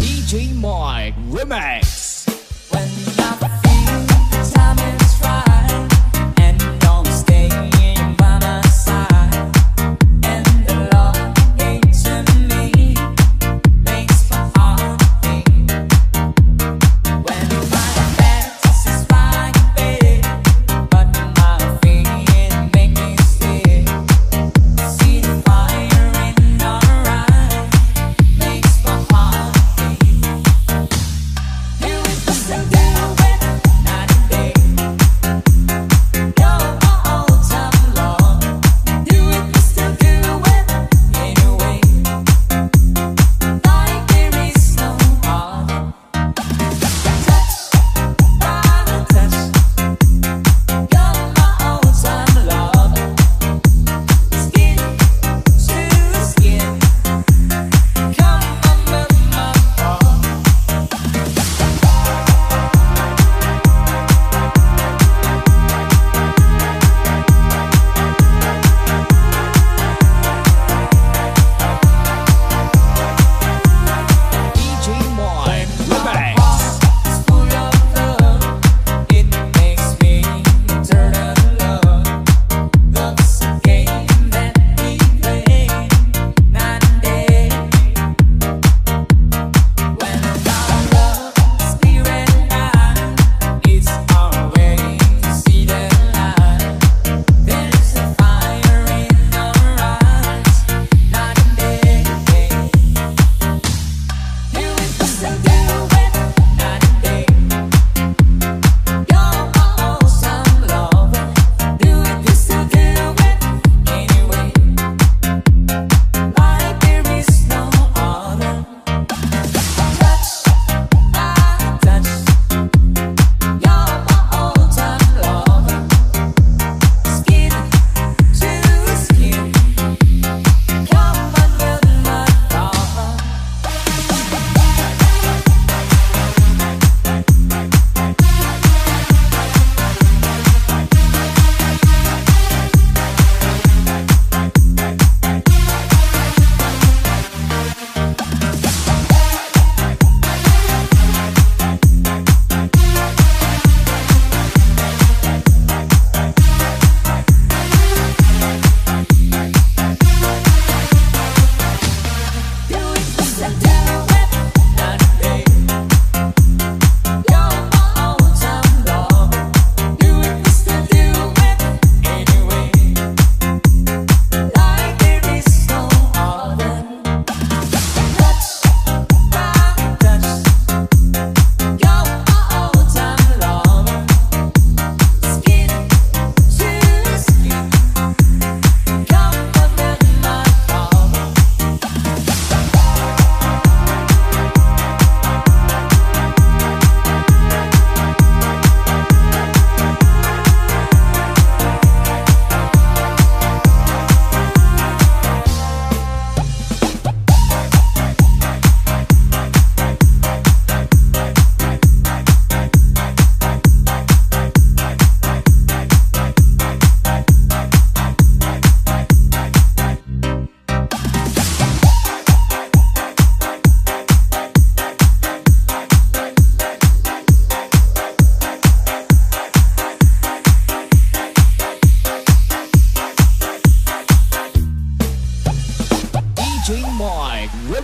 DJ Mike Remix. When.